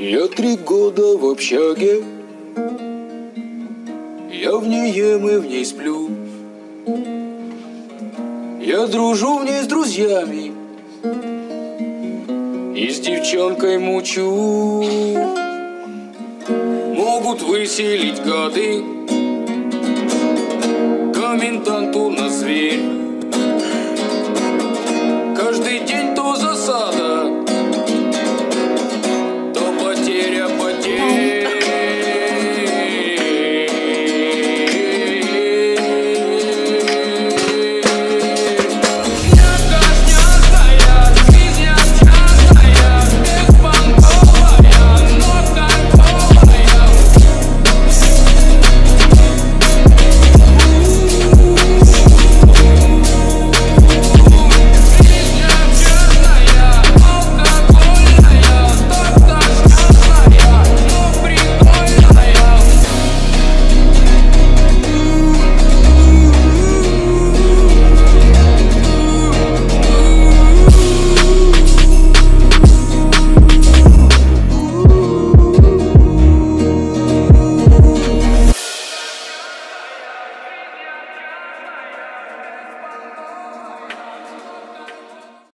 Я три года в общаге. Я в ней ем и в ней сплю. Я дружу в ней с друзьями. И с девчонкой мучу. Могут выселить гады. Коменданту на зверь.